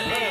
Amen.